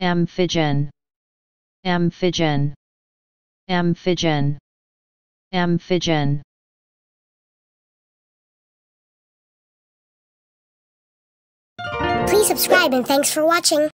amphigen. Amphigen. Amphigen. Amphigen. Please subscribe and thanks for watching.